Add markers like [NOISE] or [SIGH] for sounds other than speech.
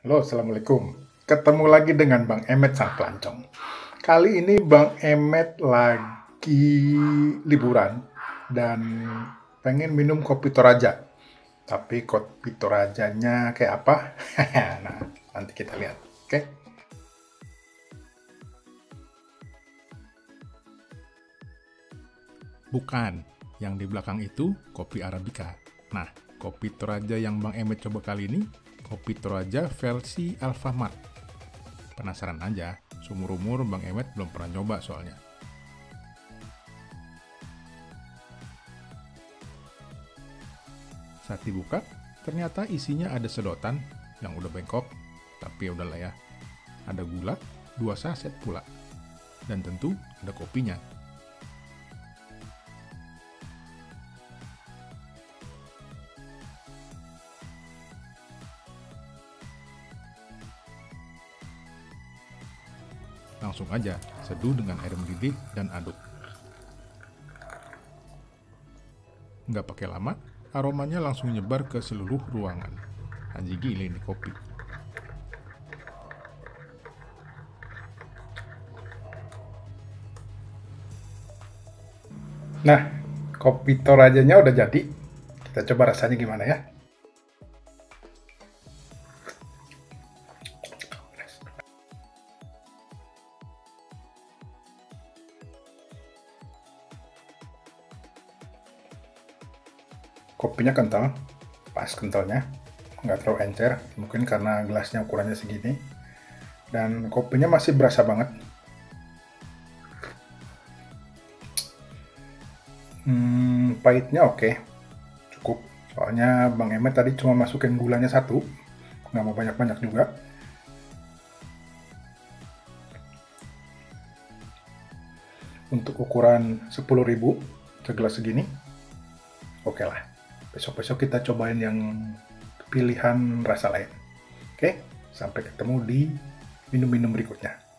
Halo, Assalamualaikum. Ketemu lagi dengan Bang Emet Sang Pelancong. Kali ini Bang Emet lagi liburan dan pengen minum kopi Toraja. Tapi kopi Torajanya kayak apa? [LAUGHS] nah, nanti kita lihat. Oke? Bukan, yang di belakang itu kopi Arabica. Nah, kopi Toraja yang Bang Emet coba kali ini, kopi Toraja versi Alfamart. Penasaran aja, sumur-umur Bang Emet belum pernah nyoba soalnya. Saat dibuka, ternyata isinya ada sedotan yang udah bengkok, tapi ya udahlah ya. Ada gula, dua saset pula. Dan tentu ada kopinya. Langsung aja seduh dengan air mendidih dan aduk. Nggak pakai lama, aromanya langsung nyebar ke seluruh ruangan. Anji gile ini kopi. Nah, kopi Torajanya udah jadi. Kita coba rasanya gimana ya. Kopinya kental, pas kentalnya, nggak terlalu encer, mungkin karena gelasnya ukurannya segini. Dan kopinya masih berasa banget. Hmm, pahitnya oke, cukup. Soalnya Bang Emet tadi cuma masukin gulanya satu, nggak mau banyak-banyak juga. Untuk ukuran 10.000 segelas segini, oke lah. Besok-besok kita cobain yang pilihan rasa lain. Oke, sampai ketemu di minum-minum berikutnya.